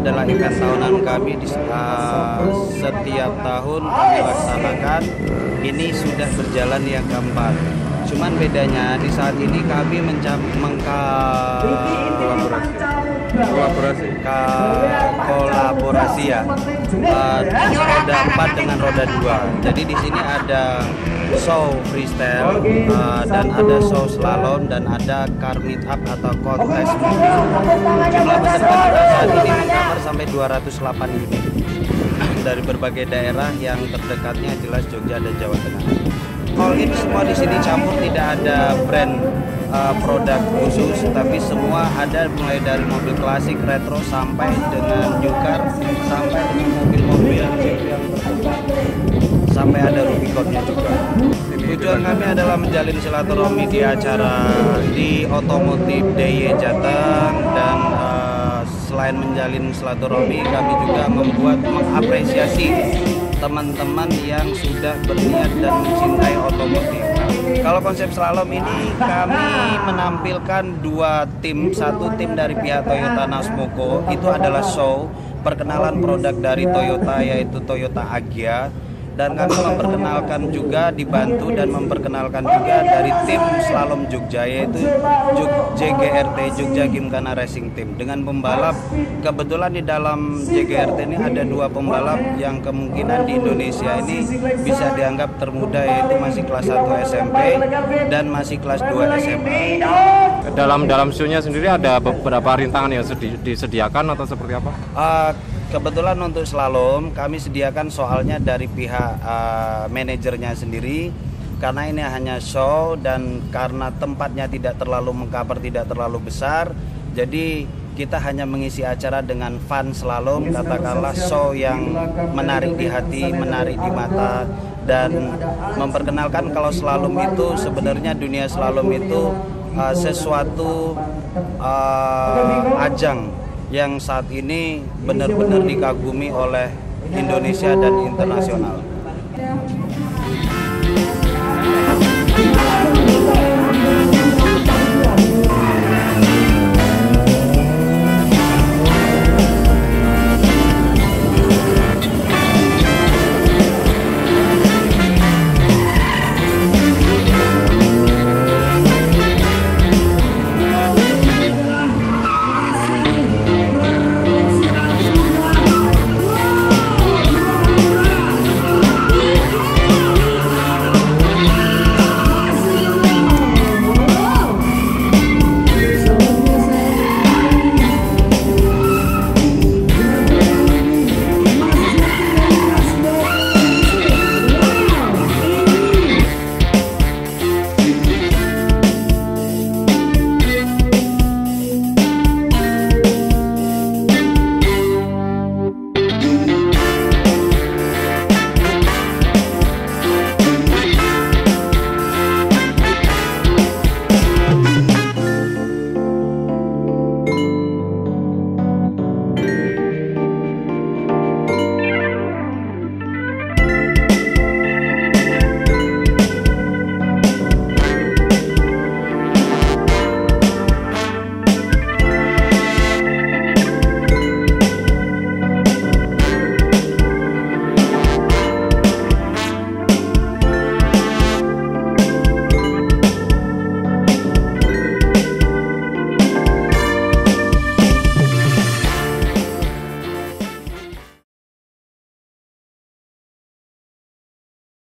adalah event tahunan kami di uh, setiap tahun kami laksanakan. Ini sudah berjalan yang keempat. Cuman bedanya di saat ini kami mencap mengka kolaborasi. Kolaborasi ya. Uh, roda 4 dengan roda 2 jadi di sini ada show freestyle uh, dan ada show slalom dan ada car meet up atau kontes jumlah peserta kita saat ini mengcover sampai 208 unit. Dari berbagai daerah yang terdekatnya jelas Jogja dan Jawa Tengah all in semua di sini campur tidak ada brand uh, produk khusus tapi semua ada mulai dari mobil klasik retro sampai dengan car sampai dengan mobil-mobil yang sampai ada Rubiconnya juga. Tujuan kami adalah menjalin silaturahmi di acara di otomotif DIY Jateng dan uh, selain menjalin silaturahmi kami juga membuat mengapresiasi teman-teman yang sudah berniat dan mencintai otomotif. Kalau konsep slalom ini kami menampilkan dua tim, satu tim dari pihak Toyota Nasmoko itu adalah show perkenalan produk dari Toyota yaitu Toyota Agya dan kami memperkenalkan juga dibantu dan memperkenalkan juga dari tim slalom Jogja yaitu Jog JGRT Jogja Gimkana Racing Team dengan pembalap kebetulan di dalam JGRT ini ada dua pembalap yang kemungkinan di Indonesia ini bisa dianggap termuda yaitu masih kelas 1 SMP dan masih kelas 2 SMA dalam dalam show-nya sendiri ada beberapa rintangan yang disediakan atau seperti apa? Uh, kebetulan untuk slalom kami sediakan soalnya dari pihak uh, manajernya sendiri. Karena ini hanya show dan karena tempatnya tidak terlalu mengcover tidak terlalu besar jadi kita hanya mengisi acara dengan fun slalom katakanlah show yang menarik di hati menarik di mata dan memperkenalkan kalau slalom itu sebenarnya dunia slalom itu uh, sesuatu uh, ajang yang saat ini benar-benar dikagumi oleh Indonesia dan internasional.